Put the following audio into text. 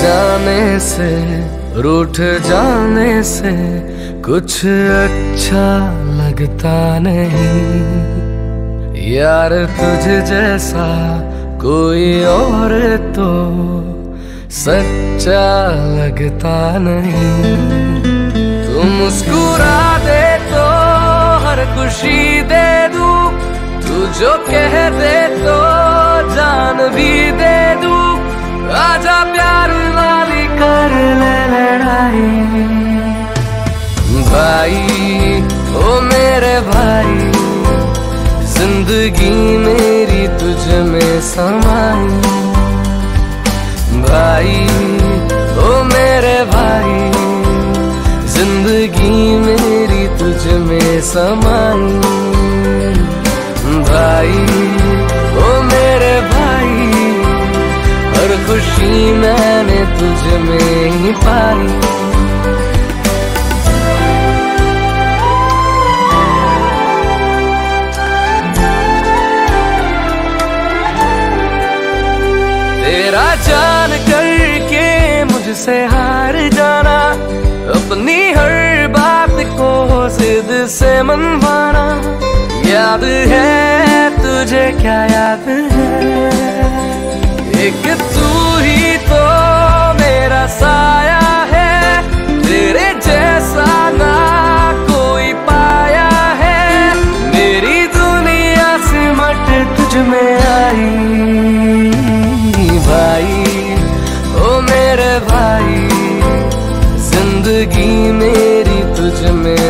जाने से, रूठ जाने से कुछ अच्छा लगता नहीं। यार तुझ जैसा कोई और तो सच्चा लगता नहीं। तुम मुस्कुरा खुशी दे दू, तू जो कह दे तो जान भी दे दू। आजा प्यार वाली कर ले लड़ाई। भाई, ओ मेरे भाई, ज़िंदगी मेरी तुझ में समाई। समाई भाई, ओ मेरे भाई, हर खुशी मैंने तुझ में ही पाई। तेरा जान करके मुझसे हार जाना, अपनी हर को सिद्ध से मनवाना। याद है तुझे क्या याद है? एक तू ही तो मेरा साया है। तेरे जैसा ना कोई पाया है। मेरी दुनिया सिमट तुझ में आई। भाई, ओ मेरे भाई, ज़िंदगी में तुझ में